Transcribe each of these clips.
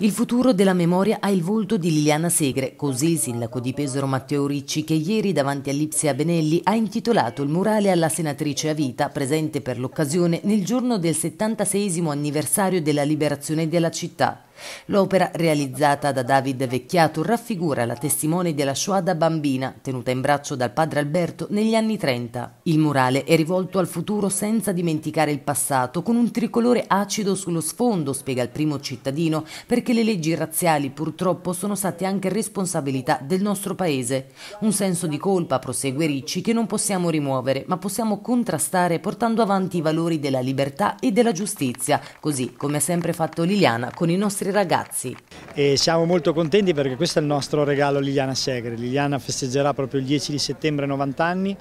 Il futuro della memoria ha il volto di Liliana Segre, così il sindaco di Pesaro Matteo Ricci che ieri davanti all'Ipsia Benelli ha intitolato il murale alla senatrice a vita, presente per l'occasione nel giorno del 76 anniversario della liberazione della città. L'opera, realizzata da David Vecchiato, raffigura la testimone della Shoah da bambina, tenuta in braccio dal padre Alberto negli anni 30. Il murale è rivolto al futuro senza dimenticare il passato, con un tricolore acido sullo sfondo, spiega il primo cittadino, perché le leggi razziali purtroppo sono state anche responsabilità del nostro paese. Un senso di colpa, prosegue Ricci, che non possiamo rimuovere, ma possiamo contrastare portando avanti i valori della libertà e della giustizia, così come ha sempre fatto Liliana con i nostri nostri ragazzi. E siamo molto contenti perché questo è il nostro regalo Liliana Segre. Liliana festeggerà proprio il 10 di settembre 90 anni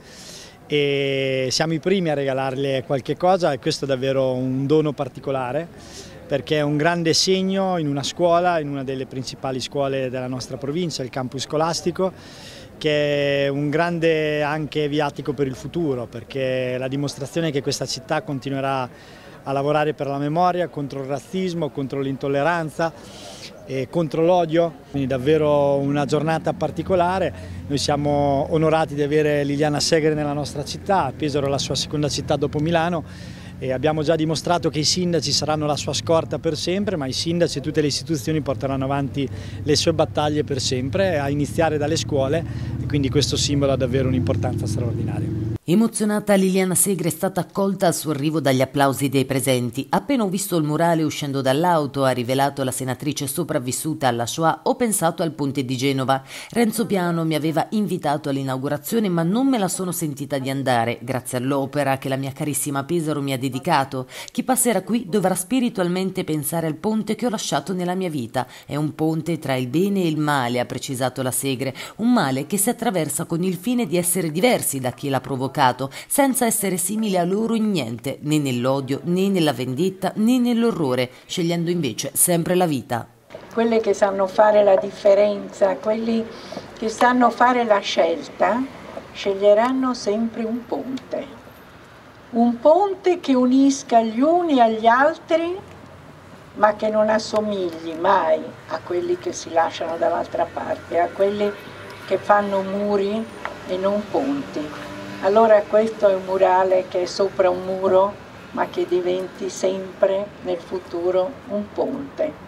e siamo i primi a regalarle qualche cosa e questo è davvero un dono particolare perché è un grande segno in una scuola, in una delle principali scuole della nostra provincia, il campus scolastico, che è un grande anche viatico per il futuro, perché la dimostrazione che questa città continuerà a lavorare per la memoria, contro il razzismo, contro l'intolleranza e contro l'odio, quindi davvero una giornata particolare. Noi siamo onorati di avere Liliana Segre nella nostra città, Pesaro la sua seconda città dopo Milano e abbiamo già dimostrato che i sindaci saranno la sua scorta per sempre, ma i sindaci e tutte le istituzioni porteranno avanti le sue battaglie per sempre, a iniziare dalle scuole e quindi questo simbolo ha davvero un'importanza straordinaria. Emozionata Liliana Segre è stata accolta al suo arrivo dagli applausi dei presenti. Appena ho visto il murale uscendo dall'auto, ha rivelato la senatrice sopravvissuta alla Shoah, ho pensato al ponte di Genova. Renzo Piano mi aveva invitato all'inaugurazione ma non me la sono sentita di andare, grazie all'opera che la mia carissima Pesaro mi ha dedicato. Chi passerà qui dovrà spiritualmente pensare al ponte che ho lasciato nella mia vita. È un ponte tra il bene e il male, ha precisato la Segre. Un male che si attraversa con il fine di essere diversi da chi l'ha provocato provocato, senza essere simile a loro in niente, né nell'odio, né nella vendetta, né nell'orrore, scegliendo invece sempre la vita. Quelli che sanno fare la differenza, quelli che sanno fare la scelta, sceglieranno sempre un ponte. Un ponte che unisca gli uni agli altri, ma che non assomigli mai a quelli che si lasciano dall'altra parte, a quelli che fanno muri e non ponti. Allora questo è un murale che è sopra un muro ma che diventi sempre nel futuro un ponte.